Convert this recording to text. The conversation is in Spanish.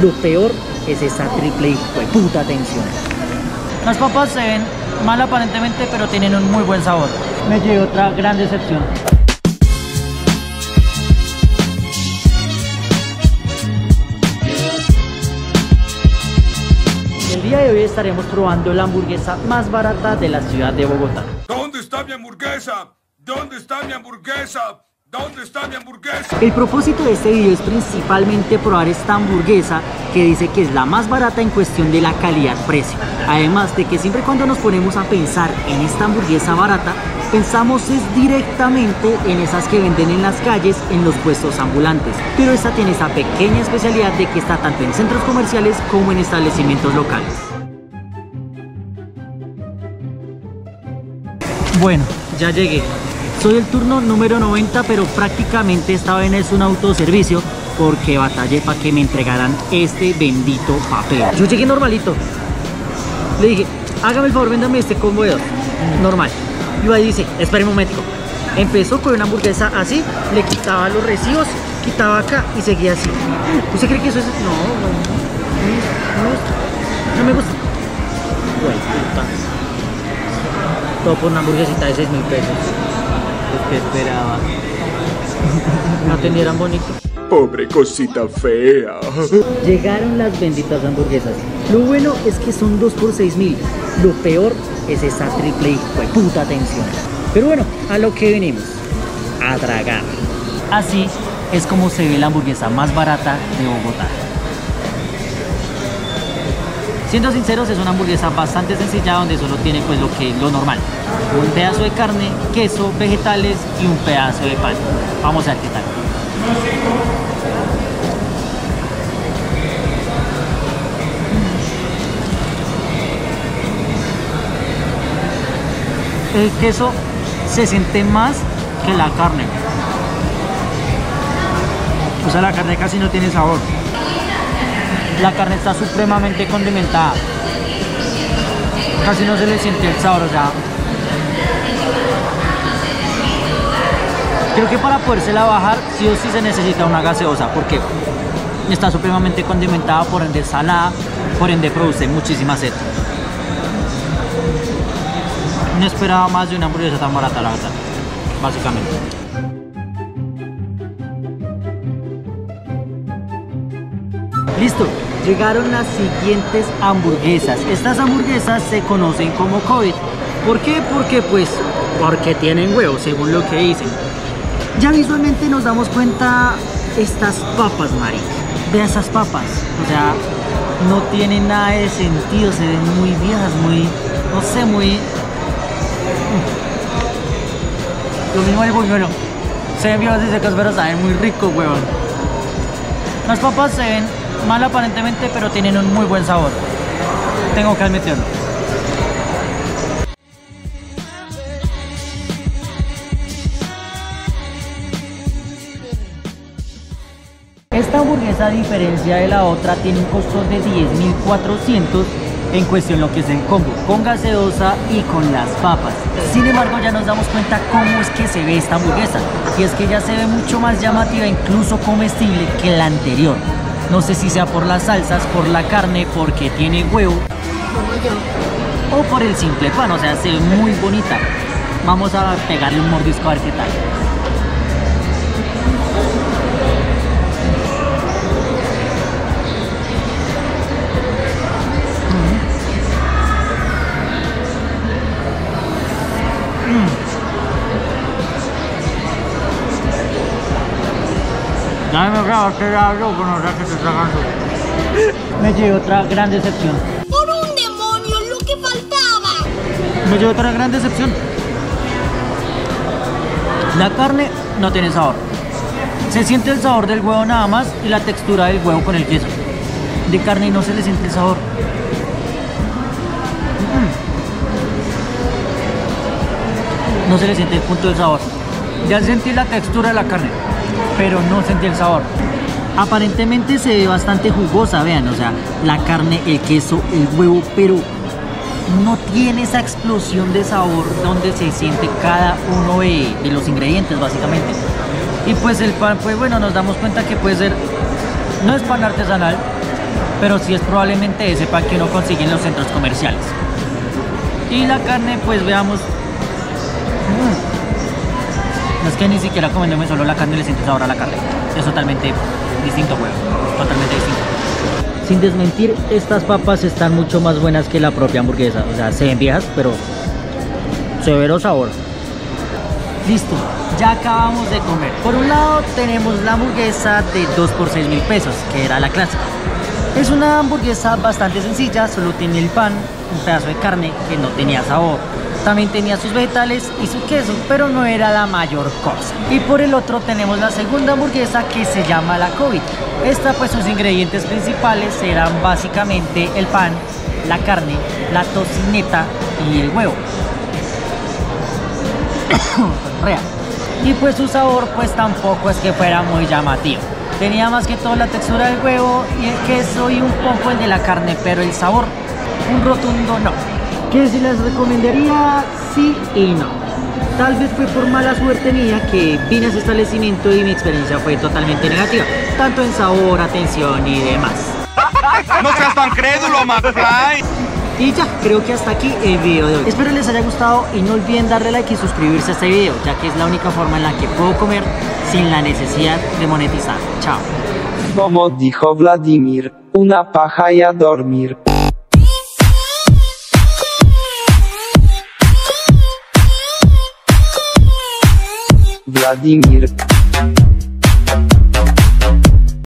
Lo peor es esa triple hijo de puta tensión. Las papas se ven mal aparentemente, pero tienen un muy buen sabor. Me llevé otra gran decepción. El día de hoy estaremos probando la hamburguesa más barata de la ciudad de Bogotá. ¿Dónde está mi hamburguesa? ¿Dónde está mi hamburguesa? ¿Dónde está mi hamburguesa? El propósito de este video es principalmente probar esta hamburguesa que dice que es la más barata en cuestión de la calidad-precio. Además de que siempre cuando nos ponemos a pensar en esta hamburguesa barata, pensamos es directamente en esas que venden en las calles, en los puestos ambulantes. Pero esta tiene esa pequeña especialidad de que está tanto en centros comerciales como en establecimientos locales. Bueno, ya llegué. Soy el turno número 90, pero prácticamente esta vez es un autoservicio porque batallé para que me entregaran este bendito papel. Yo llegué normalito. Le dije, hágame el favor, véndame este combo de dos. Normal. Y ahí dice, espere un momento. Empezó con una hamburguesa así, le quitaba los recibos, quitaba acá y seguía así. ¿Usted cree que eso es...? No, no, no, no. No me gusta. Güey, puta. Todo por una hamburguesita de 6 mil pesos. Pues que esperaba. No atendieran bonito. Pobre cosita fea. Llegaron las benditas hamburguesas. Lo bueno es que son 2 por 6 mil. Lo peor es esa triple hijo de puta tensión. Pero bueno, a lo que venimos. A tragar. Así es como se ve la hamburguesa más barata de Bogotá. Siendo sinceros, es una hamburguesa bastante sencilla donde solo tiene pues lo que lo normal. Un pedazo de carne, queso, vegetales y un pedazo de pan. Vamos a ver qué tal. El queso se siente más que la carne. O sea, la carne casi no tiene sabor. La carne está supremamente condimentada. Casi no se le siente el sabor, o sea. Creo que para podérsela bajar, sí o sí se necesita una gaseosa, porque está supremamente condimentada, por ende salada, por ende produce muchísima sed. No esperaba más de una hamburguesa tan barata, la verdad, básicamente. Listo, llegaron las siguientes hamburguesas. Estas hamburguesas se conocen como COVID. ¿Por qué? Porque pues, porque tienen huevos, según lo que dicen. Ya visualmente nos damos cuenta estas papas, Mari. Ve esas papas. O sea, no tienen nada de sentido, se ven muy viejas, muy, no sé, muy... Lo mismo el buñuelo. Se ven viejas y secas, pero saben muy rico, huevón. Las papas se ven mal aparentemente, pero tienen un muy buen sabor. Tengo que admitirlo. Esta hamburguesa, a diferencia de la otra, tiene un costo de 10.400 en cuestión lo que es el combo, con gaseosa y con las papas. Sin embargo, ya nos damos cuenta cómo es que se ve esta hamburguesa. Y es que ya se ve mucho más llamativa, incluso comestible, que la anterior. No sé si sea por las salsas, por la carne, porque tiene huevo o por el simple pan, o sea, se ve muy bonita. Vamos a pegarle un mordisco a ver qué tal. Graba que ya hablo con los que se tragando. Me llevé otra gran decepción. ¡Por un demonio, lo que faltaba! Me llevé otra gran decepción. La carne no tiene sabor. Se siente el sabor del huevo nada más y la textura del huevo con el queso. De carne no se le siente el sabor. Mm. No se le siente el punto del sabor. Ya sentí la textura de la carne, pero no sentí el sabor. Aparentemente se ve bastante jugosa, vean, o sea, la carne, el queso, el huevo, pero no tiene esa explosión de sabor donde se siente cada uno de, de los ingredientes, básicamente. Y pues el pan, pues bueno, nos damos cuenta que puede ser, no es pan artesanal, pero sí es probablemente ese pan que uno consigue en los centros comerciales. Y la carne, pues veamos. Mm. No es que ni siquiera comiéndome solo la carne le siento sabor a la carne. Es totalmente distinto, huevo. Totalmente distinto. Sin desmentir, estas papas están mucho más buenas que la propia hamburguesa. O sea, se ven viejas, pero severo sabor. Listo, ya acabamos de comer. Por un lado tenemos la hamburguesa de 2 por 6 mil pesos, que era la clásica. Es una hamburguesa bastante sencilla, solo tiene el pan, un pedazo de carne que no tenía sabor. También tenía sus vegetales y su queso, pero no era la mayor cosa. Y por el otro tenemos la segunda hamburguesa que se llama la COVID. Esta pues sus ingredientes principales eran básicamente el pan, la carne, la tocineta y el huevo. Real. Y pues su sabor pues tampoco es que fuera muy llamativo. Tenía más que todo la textura del huevo y el queso y un poco el de la carne, pero el sabor, un rotundo no. Que si les recomendaría, sí y no. Tal vez fue por mala suerte mía que vine a ese establecimiento y mi experiencia fue totalmente negativa, tanto en sabor, atención y demás. No seas tan crédulo, McFly. Y ya, creo que hasta aquí el video de hoy. Espero les haya gustado y no olviden darle like y suscribirse a este video, ya que es la única forma en la que puedo comer sin la necesidad de monetizar. Chao. Como dijo Vladimir, una paja y a dormir. Vladimir,